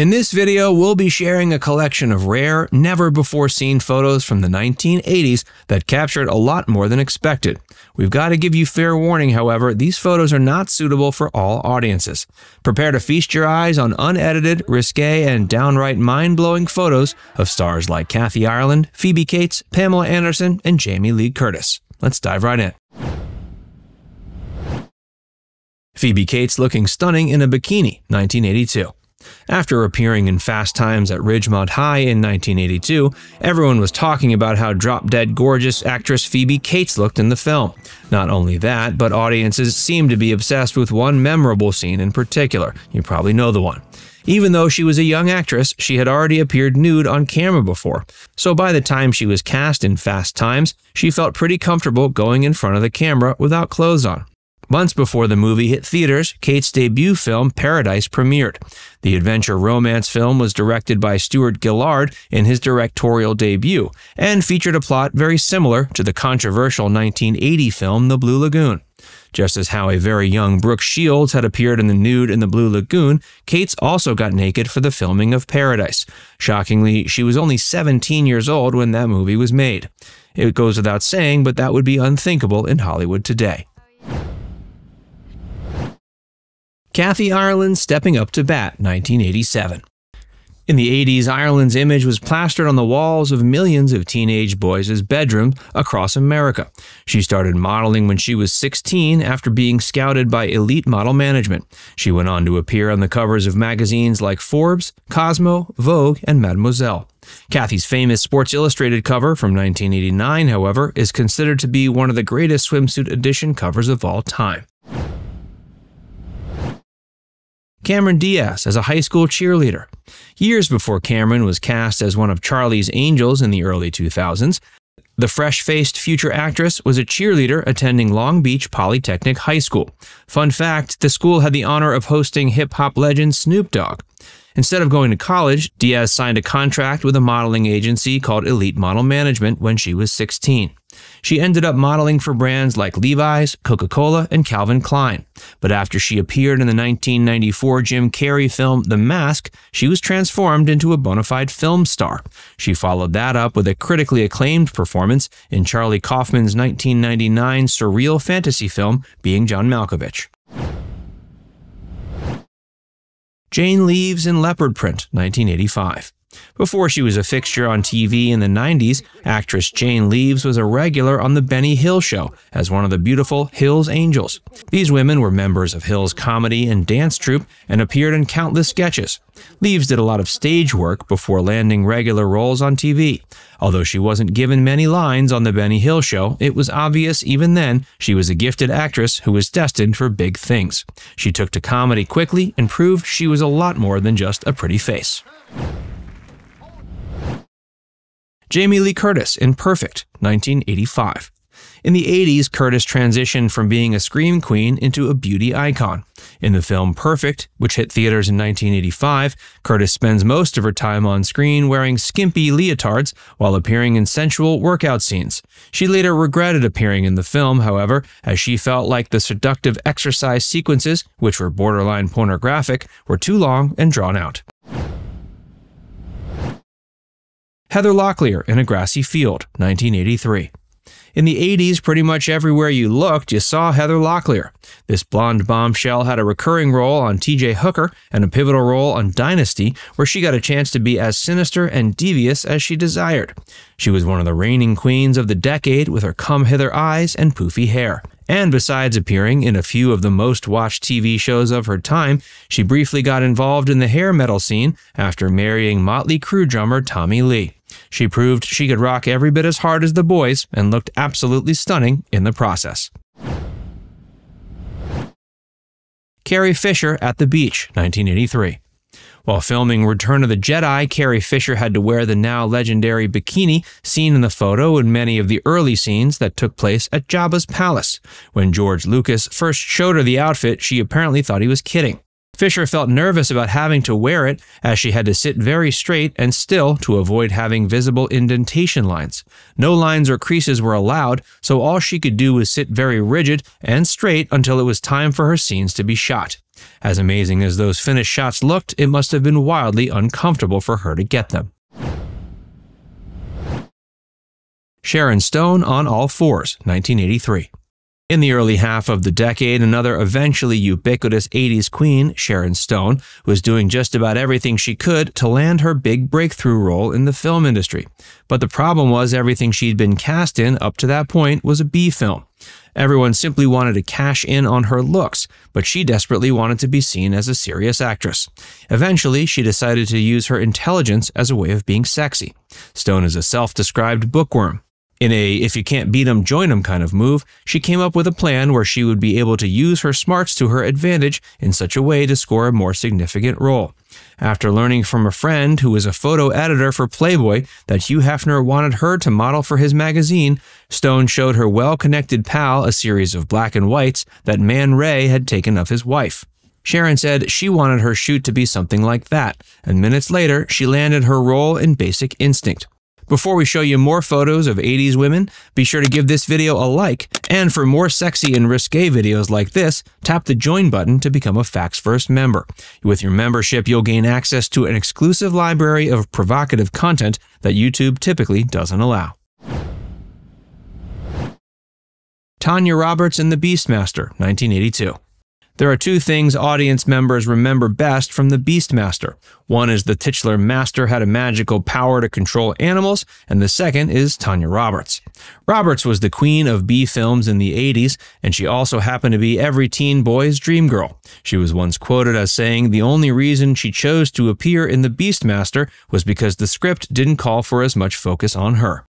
In this video, we'll be sharing a collection of rare, never before seen photos from the 1980s that captured a lot more than expected. We've got to give you fair warning, however, these photos are not suitable for all audiences. Prepare to feast your eyes on unedited, risque, and downright mind blowing photos of stars like Kathy Ireland, Phoebe Cates, Pamela Anderson, and Jamie Lee Curtis. Let's dive right in. Phoebe Cates looking stunning in a bikini, 1982. After appearing in Fast Times at Ridgemont High in 1982, everyone was talking about how drop dead gorgeous actress Phoebe Cates looked in the film. Not only that, but audiences seemed to be obsessed with one memorable scene in particular. You probably know the one. Even though she was a young actress, she had already appeared nude on camera before, so by the time she was cast in Fast Times, she felt pretty comfortable going in front of the camera without clothes on. Months before the movie hit theaters, Cates' debut film Paradise premiered. The adventure romance film was directed by Stuart Gillard in his directorial debut and featured a plot very similar to the controversial 1980 film The Blue Lagoon. Just as how a very young Brooke Shields had appeared in the nude in the Blue Lagoon, Cates also got naked for the filming of Paradise. Shockingly, she was only 17 years old when that movie was made. It goes without saying, but that would be unthinkable in Hollywood today. Kathy Ireland stepping up to bat, 1987. In the 80s, Ireland's image was plastered on the walls of millions of teenage boys' bedrooms across America. She started modeling when she was 16 after being scouted by Elite Model Management. She went on to appear on the covers of magazines like Forbes, Cosmo, Vogue, and Mademoiselle. Kathy's famous Sports Illustrated cover from 1989, however, is considered to be one of the greatest swimsuit edition covers of all time. Cameron Diaz as a high school cheerleader. Years before Cameron was cast as one of Charlie's Angels in the early 2000s, the fresh faced future actress was a cheerleader attending Long Beach Polytechnic High School. Fun fact the school had the honor of hosting hip hop legend Snoop Dogg. Instead of going to college, Diaz signed a contract with a modeling agency called Elite Model Management when she was 16. She ended up modeling for brands like Levi's, Coca Cola, and Calvin Klein. But after she appeared in the 1994 Jim Carrey film The Mask, she was transformed into a bona fide film star. She followed that up with a critically acclaimed performance in Charlie Kaufman's 1999 surreal fantasy film Being John Malkovich. Jane Leeves in Leopard Print, 1985. Before she was a fixture on TV in the 90s, actress Jane Leeves was a regular on The Benny Hill Show as one of the beautiful Hill's Angels. These women were members of Hill's comedy and dance troupe and appeared in countless sketches. Leeves did a lot of stage work before landing regular roles on TV. Although she wasn't given many lines on The Benny Hill Show, it was obvious even then she was a gifted actress who was destined for big things. She took to comedy quickly and proved she was a lot more than just a pretty face. Jamie Lee Curtis in Perfect, 1985. In the 80s, Curtis transitioned from being a scream queen into a beauty icon. In the film Perfect, which hit theaters in 1985, Curtis spends most of her time on screen wearing skimpy leotards while appearing in sensual workout scenes. She later regretted appearing in the film, however, as she felt like the seductive exercise sequences, which were borderline pornographic, were too long and drawn out. Heather Locklear in a Grassy Field, 1983. In the 80s, pretty much everywhere you looked, you saw Heather Locklear. This blonde bombshell had a recurring role on TJ Hooker and a pivotal role on Dynasty, where she got a chance to be as sinister and devious as she desired. She was one of the reigning queens of the decade with her come hither eyes and poofy hair. And besides appearing in a few of the most watched TV shows of her time, she briefly got involved in the hair metal scene after marrying Motley Crue drummer Tommy Lee. She proved she could rock every bit as hard as the boys and looked absolutely stunning in the process. Carrie Fisher at the Beach, 1983. While filming Return of the Jedi, Carrie Fisher had to wear the now legendary bikini seen in the photo in many of the early scenes that took place at Jabba's palace. When George Lucas first showed her the outfit, she apparently thought he was kidding. Fisher felt nervous about having to wear it as she had to sit very straight and still to avoid having visible indentation lines. No lines or creases were allowed, so all she could do was sit very rigid and straight until it was time for her scenes to be shot. As amazing as those finished shots looked, it must have been wildly uncomfortable for her to get them. Sharon Stone on All Fours, 1983. In the early half of the decade, another eventually ubiquitous 80s queen, Sharon Stone, was doing just about everything she could to land her big breakthrough role in the film industry. But the problem was everything she'd been cast in up to that point was a B film. Everyone simply wanted to cash in on her looks, but she desperately wanted to be seen as a serious actress. Eventually, she decided to use her intelligence as a way of being sexy. Stone is a self described bookworm. In a if you can't beat 'em, join 'em kind of move, she came up with a plan where she would be able to use her smarts to her advantage in such a way to score a more significant role. After learning from a friend who was a photo editor for Playboy that Hugh Hefner wanted her to model for his magazine, Stone showed her well connected pal a series of black and whites that Man Ray had taken of his wife. Sharon said she wanted her shoot to be something like that, and minutes later, she landed her role in Basic Instinct. Before we show you more photos of 80s women, be sure to give this video a like, and for more sexy and risque videos like this, tap the join button to become a Facts Verse member. With your membership, you'll gain access to an exclusive library of provocative content that YouTube typically doesn't allow. Tanya Roberts and The Beastmaster, 1982. There are two things audience members remember best from the Beastmaster. One is the titular master had a magical power to control animals, and the second is Tanya Roberts. Roberts was the queen of B films in the 80s, and she also happened to be every teen boy's dream girl. She was once quoted as saying the only reason she chose to appear in The Beastmaster was because the script didn't call for as much focus on her.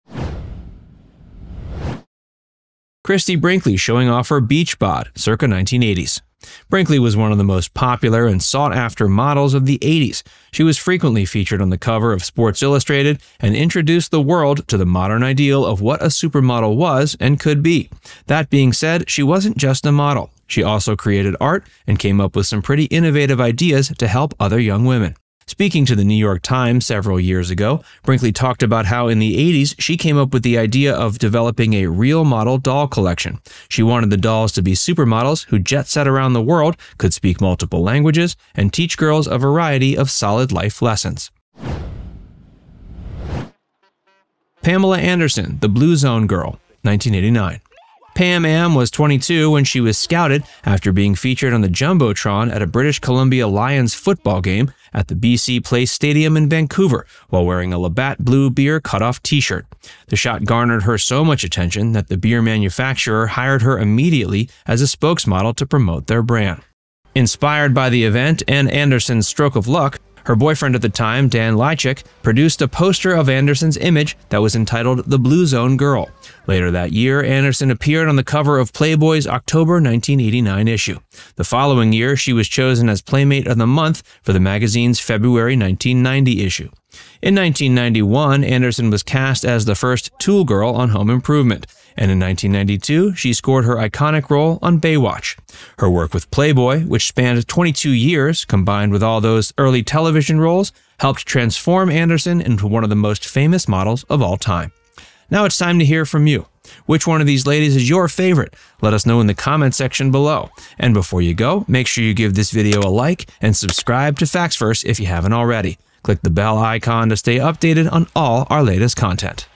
Christie Brinkley showing off her beach bod, circa 1980s. Brinkley was one of the most popular and sought after models of the 80s. She was frequently featured on the cover of Sports Illustrated and introduced the world to the modern ideal of what a supermodel was and could be. That being said, she wasn't just a model. She also created art and came up with some pretty innovative ideas to help other young women. Speaking to the New York Times several years ago, Brinkley talked about how in the 80s she came up with the idea of developing a real model doll collection. She wanted the dolls to be supermodels who jet set around the world, could speak multiple languages, and teach girls a variety of solid life lessons. Pamela Anderson, the Blue Zone Girl, 1989. Pam Am was 22 when she was scouted after being featured on the Jumbotron at a British Columbia Lions football game at the BC Place Stadium in Vancouver while wearing a Labatt Blue Beer cutoff t shirt. The shot garnered her so much attention that the beer manufacturer hired her immediately as a spokesmodel to promote their brand. Inspired by the event and Anderson's stroke of luck, her boyfriend at the time, Dan Ilicic, produced a poster of Anderson's image that was entitled The Blue Zone Girl. Later that year, Anderson appeared on the cover of Playboy's October 1989 issue. The following year, she was chosen as Playmate of the Month for the magazine's February 1990 issue. In 1991, Anderson was cast as the first Tool Girl on Home Improvement, and in 1992, she scored her iconic role on Baywatch. Her work with Playboy, which spanned 22 years, combined with all those early television roles, helped transform Anderson into one of the most famous models of all time. Now it's time to hear from you. Which one of these ladies is your favorite? Let us know in the comment section below. And before you go, make sure you give this video a like and subscribe to Facts Verse if you haven't already. Click the bell icon to stay updated on all our latest content.